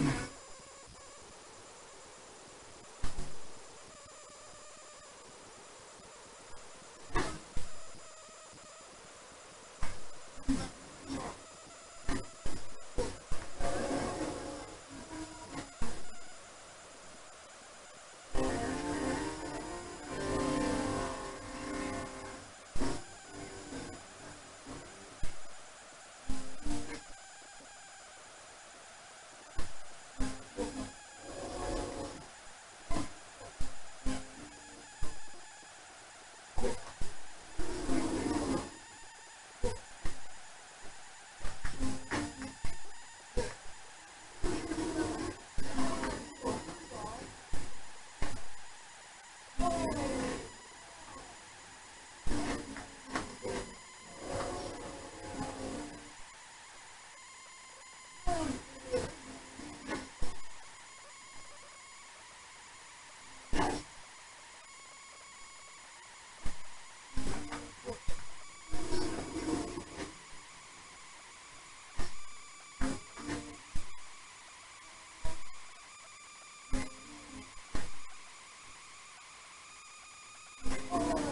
Amen. Oh.